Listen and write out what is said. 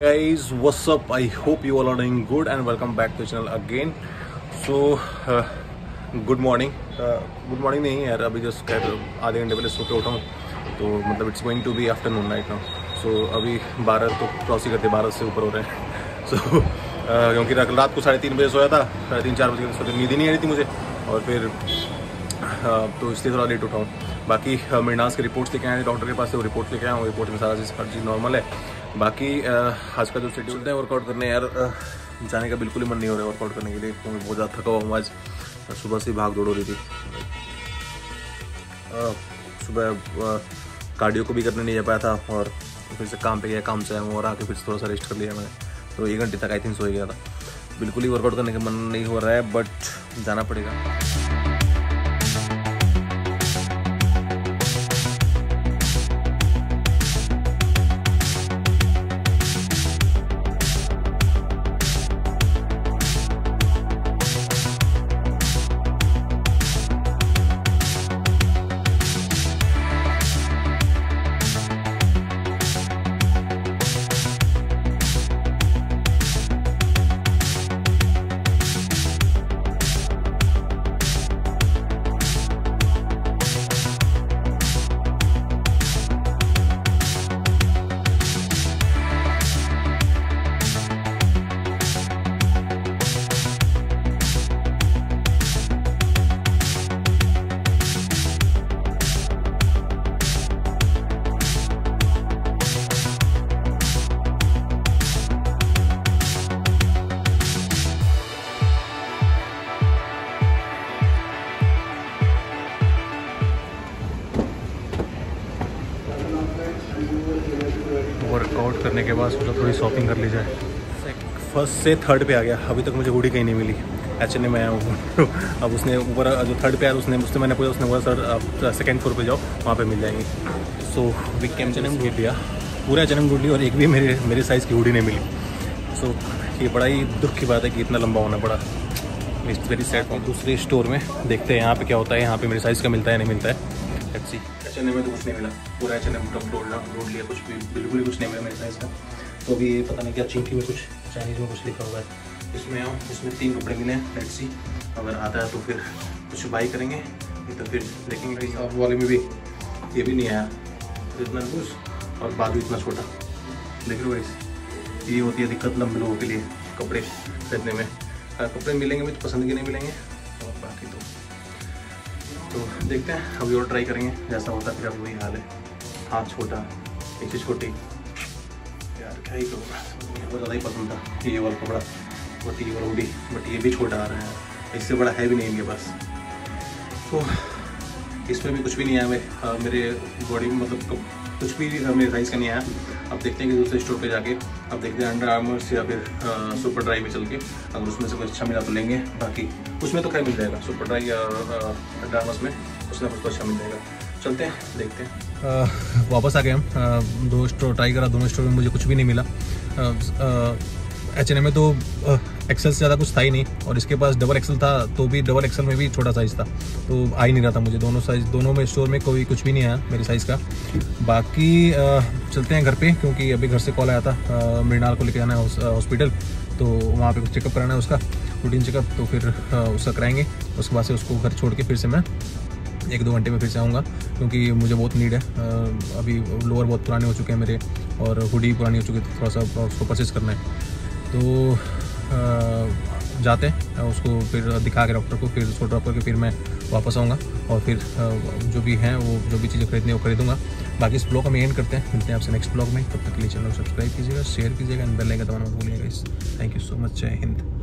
guys what's up? I hope you all are doing good and welcome back to the channel again. So good morning good morning नहीं यार अभी just कह आधे घंटे पहले सो के उठा हूँ। तो मतलब it's going to be afternoon night now so अभी बारह तो क्रॉस ही करते बारह से ऊपर हो रहे हैं। सो so, uh, क्योंकि रात को साढ़े तीन बजे सोया था साढ़े तीन चार बजे सोते नींद ही नहीं आ रही थी मुझे। और फिर uh, तो इसलिए थोड़ा लेट उठाऊँ बाकी uh, मिर्नास के रिपोर्ट्स लेके आए डॉक्टर के पास से वो रिपोर्ट लेके आया हूँ रिपोर्ट में सारा चीज़ हर चीज़ नॉर्मल है। बाकी आज का जो शेड्यूल है वर्कआउट करने, यार जाने का बिल्कुल ही मन नहीं हो रहा है वर्कआउट करने के लिए। क्योंकि बहुत ज़्यादा थका हुआ हूँ आज। सुबह से भाग दौड़ हो रही थी। सुबह कार्डियो को भी करने नहीं जा पाया था और फिर से काम पे गया, काम से आया हूँ और आके फिर थोड़ा सा रेस्ट कर लिया मैंने। तो एक घंटे तक आई थिंक सो गया था। बिल्कुल ही वर्कआउट करने का मन नहीं हो रहा है बट जाना पड़ेगा। करने के बाद सोचा थोड़ी शॉपिंग कर ली जाए। फ़र्स्ट से थर्ड पे आ गया। अभी तक मुझे हुडी कहीं नहीं मिली। एच एन में आया हूँ। अब उसने ऊपर जो थर्ड पे आया उसने उसने मैंने पूछा उसने बोला सर आप सेकेंड फ्लोर पे जाओ वहाँ पे मिल जाएँगी। सो वी कैम एच ढूंढ लिया। पूरा एच एन ढूंढ लिया और एक भी मेरे मेरे साइज़ की हुडी नहीं मिली। सो so, ये बड़ा ही दुख की बात है कि इतना लंबा होना पड़ा। इट्स वेरी सैड दूसरे स्टोर में देखते हैं यहाँ पे क्या होता है। यहाँ पे मेरे साइज़ का मिलता है नहीं मिलता है। Let's see H and M में तो कुछ नहीं मिला। पूरा एच एन एम ढूंढ ढूंढ लिया, कुछ भी, बिल्कुल ही कुछ नहीं मिला मेरे साइज़ का। तो अभी ये पता नहीं क्या चिंकी में कुछ चाइनीज़ में कुछ लिखा हुआ है। इसमें आओ, इसमें तीन कपड़े मिले हैं लेट्स सी अगर आता है तो फिर कुछ बाई करेंगे, नहीं तो फिर देखेंगे आप वाले में भी। ये भी नहीं आया। तो इतना लूज और बाजू इतना छोटा। देख लो इस ये होती है दिक्कत लंबे लोगों के लिए कपड़े खरीदने में। कपड़े मिलेंगे भी तो पसंद के नहीं मिलेंगे, और बाकी तो तो देखते हैं, अभी और ट्राई करेंगे, जैसा होता फिर अभी वही हाल है। हाथ छोटा नीचे छोटी। यार, क्या ही बहुत ज़्यादा ही पसंद था, ये वाला कपड़ा बट ये वाला भी बट ये भी छोटा आ रहा है। इससे बड़ा है भी नहीं इनके पास तो इसमें भी कुछ भी नहीं आया मेरे बॉडी में मतलब कुछ भी मेरे साइज़ का नहीं आया। अब देखते हैं कि दूसरे स्टोर पे जाके अब देखते हैं अंडर आर्मर्स या फिर सुपर ड्राई में चल के अगर उसमें से कुछ अच्छा मिला तो लेंगे बाकी उसमें तो क्या मिल जाएगा। सुपर ड्राई या अंडर आर्मर्स में उसमें कुछ तो अच्छा मिल जाएगा। चलते हैं देखते हैं। आ, वापस आ गए हम। दो स्टोर ट्राई करा दोनों स्टोर में मुझे कुछ भी नहीं मिला। एच में तो एक्सेल से ज़्यादा कुछ था ही नहीं और इसके पास डबल एक्सेल था तो भी डबल एक्सेल में भी छोटा साइज़ था। तो आ ही नहीं रहा था मुझे। दोनों साइज़ दोनों में स्टोर में कोई कुछ भी नहीं आया मेरे साइज़ का। बाकी चलते हैं घर पे, क्योंकि अभी घर से कॉल आया था मृणाल को लेके आना है हॉस्पिटल तो वहाँ पे कुछ चेकअप कराना है उसका रूटीन चेकअप तो फिर उसका कराएँगे। उसके बाद से उसको घर छोड़ के फिर से मैं एक दो घंटे में फिर से आऊँगा, क्योंकि मुझे बहुत नीड है। अभी लोअर बहुत पुराने हो चुके हैं मेरे और हुडी पुरानी हो चुकी है थोड़ा सा उसको परचेज़ करना है। तो जाते हैं, उसको फिर दिखा के डॉक्टर को, फिर उसको ड्रॉप करके फिर मैं वापस आऊँगा और फिर जो भी हैं, वो, जो भी चीज़ें खरीदनी वो खरीदूँगा। बाकी इस ब्लॉग हम एंड करते हैं। मिलते हैं आपसे नेक्स्ट ब्लॉग में। तब तक के लिए चैनल सब्सक्राइब कीजिएगा शेयर कीजिएगा एंड बेल आइकन दबाना भूलिएगा इस थैंक यू सो मच जय हिंद